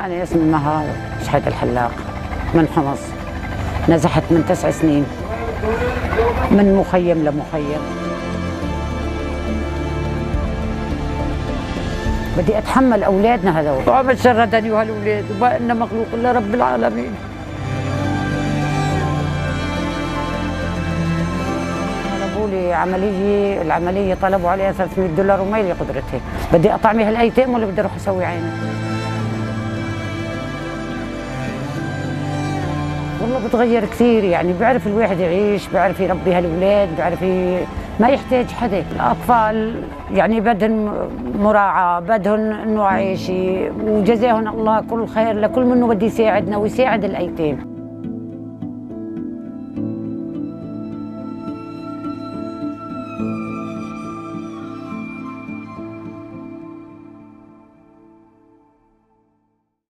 أنا اسمي مها شحيد الحلاق من حمص نزحت من تسع سنين من مخيم لمخيم. بدي أتحمل أولادنا هذول. وعم شردني وهالأولاد وما إن مخلوق إلا رب العالمين. لي عملية العملية طلبوا عليها 300 دولار وما لي قدرتها. بدي أطعمي هالأيتام ولا بدي أروح أسوي عيني والله بتغير كثير يعني بيعرف الواحد يعيش بيعرف يربي هالأولاد بيعرف ي... ما يحتاج حدا الأطفال يعني بدهم مراعاة بدهم إنه عايشي وجزاهم الله كل خير لكل منه بده يساعدنا ويساعد الأيتام.